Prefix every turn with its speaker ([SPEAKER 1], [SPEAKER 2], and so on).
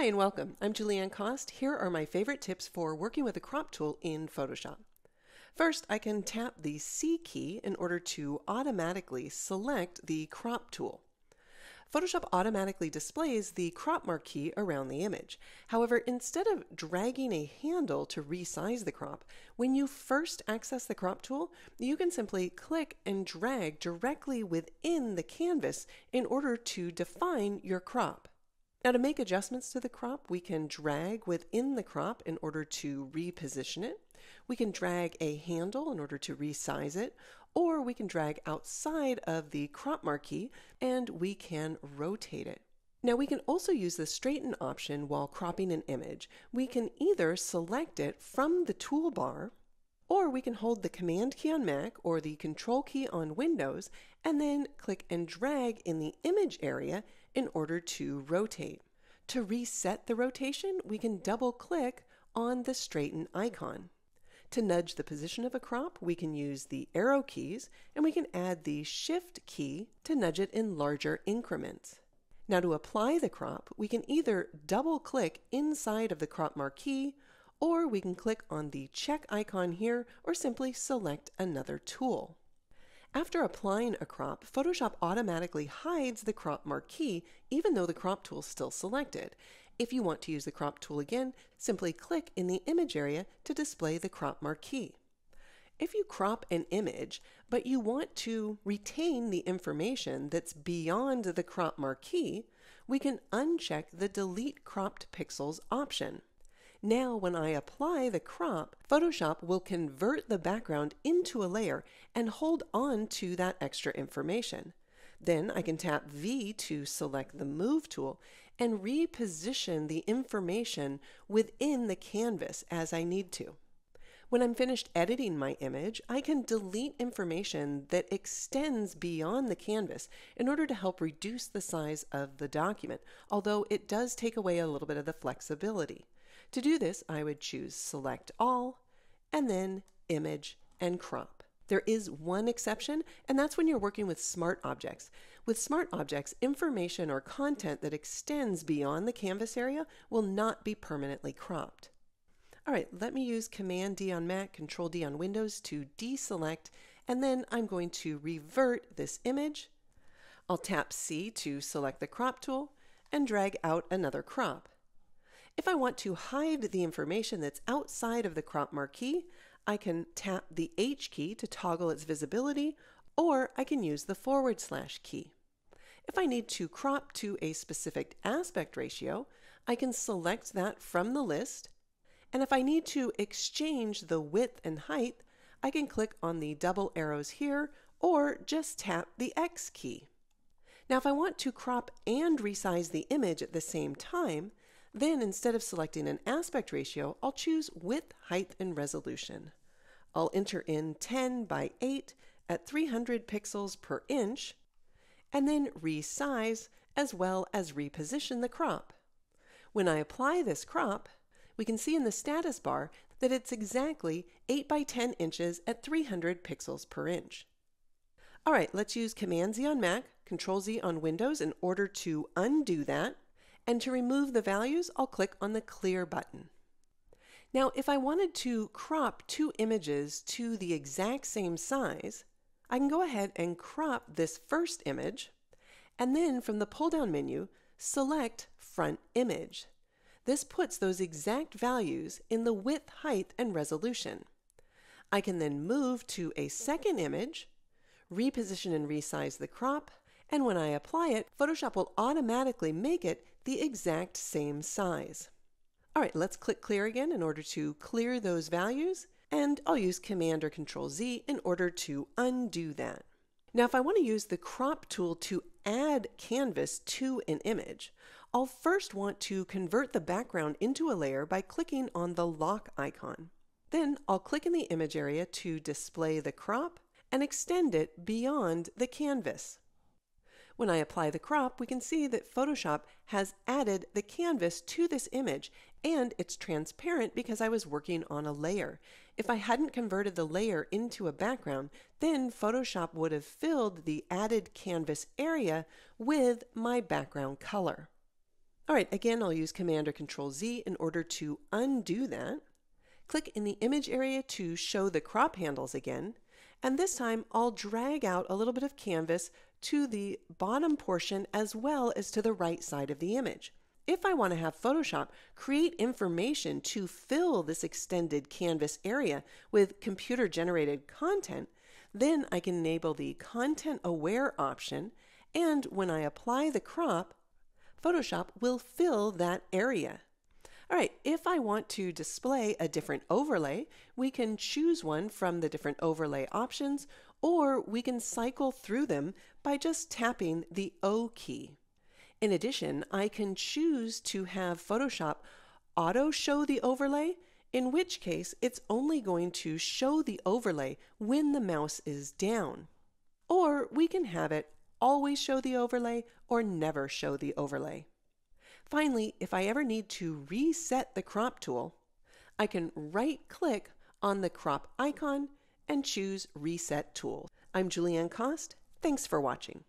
[SPEAKER 1] Hi and welcome. I'm Julieanne Kost. Here are my favorite tips for working with the crop tool in Photoshop. First, I can tap the C key in order to automatically select the crop tool. Photoshop automatically displays the crop marquee around the image. However, instead of dragging a handle to resize the crop, when you first access the crop tool, you can simply click and drag directly within the canvas in order to define your crop. Now to make adjustments to the crop, we can drag within the crop in order to reposition it. We can drag a handle in order to resize it, or we can drag outside of the crop marquee and we can rotate it. Now we can also use the straighten option while cropping an image. We can either select it from the toolbar or we can hold the Command key on Mac or the Control key on Windows and then click and drag in the image area in order to rotate. To reset the rotation, we can double click on the straighten icon. To nudge the position of a crop, we can use the arrow keys and we can add the shift key to nudge it in larger increments. Now to apply the crop, we can either double click inside of the crop marquee or we can click on the check icon here or simply select another tool. After applying a crop, Photoshop automatically hides the crop marquee even though the crop tool is still selected. If you want to use the crop tool again, simply click in the image area to display the crop marquee. If you crop an image, but you want to retain the information that's beyond the crop marquee, we can uncheck the Delete Cropped Pixels option. Now when I apply the crop, Photoshop will convert the background into a layer and hold on to that extra information. Then I can tap V to select the Move tool and reposition the information within the canvas as I need to. When I'm finished editing my image, I can delete information that extends beyond the canvas in order to help reduce the size of the document, although it does take away a little bit of the flexibility. To do this, I would choose Select All, and then Image and Crop. There is one exception, and that's when you're working with smart objects. With smart objects, information or content that extends beyond the canvas area will not be permanently cropped. All right, let me use Command D on Mac, Control D on Windows to deselect, and then I'm going to revert this image. I'll tap C to select the crop tool and drag out another crop. If I want to hide the information that's outside of the crop marquee, I can tap the H key to toggle its visibility, or I can use the forward slash key. If I need to crop to a specific aspect ratio, I can select that from the list. And if I need to exchange the width and height, I can click on the double arrows here or just tap the X key. Now, if I want to crop and resize the image at the same time, then instead of selecting an aspect ratio, I'll choose width, height, and resolution. I'll enter in 10 by 8 at 300 pixels per inch, and then resize as well as reposition the crop. When I apply this crop, we can see in the status bar that it's exactly 8 by 10 inches at 300 pixels per inch. All right, let's use Command Z on Mac, Control Z on Windows in order to undo that. And to remove the values, I'll click on the clear button. Now, if I wanted to crop two images to the exact same size, I can go ahead and crop this first image, and then from the pull-down menu, select Front Image. This puts those exact values in the width, height, and resolution. I can then move to a second image, reposition and resize the crop, and when I apply it, Photoshop will automatically make it the exact same size. All right, let's click clear again in order to clear those values, and I'll use Command or Control Z in order to undo that. Now, if I want to use the crop tool to add canvas to an image, I'll first want to convert the background into a layer by clicking on the lock icon. Then I'll click in the image area to display the crop and extend it beyond the canvas. When I apply the crop, we can see that Photoshop has added the canvas to this image and it's transparent because I was working on a layer. If I hadn't converted the layer into a background, then Photoshop would have filled the added canvas area with my background color. All right, again, I'll use Command or Control Z in order to undo that. Click in the image area to show the crop handles again, and this time I'll drag out a little bit of canvas to the bottom portion as well as to the right side of the image. If I want to have Photoshop create information to fill this extended canvas area with computer generated content, then I can enable the content aware option and when I apply the crop, Photoshop will fill that area. All right, if I want to display a different overlay, we can choose one from the different overlay options, or we can cycle through them by just tapping the O key. In addition, I can choose to have Photoshop auto show the overlay, in which case it's only going to show the overlay when the mouse is down. Or we can have it always show the overlay or never show the overlay. Finally, if I ever need to reset the crop tool, I can right click on the crop icon and choose Reset Tool. I'm Julieanne Kost. Thanks for watching.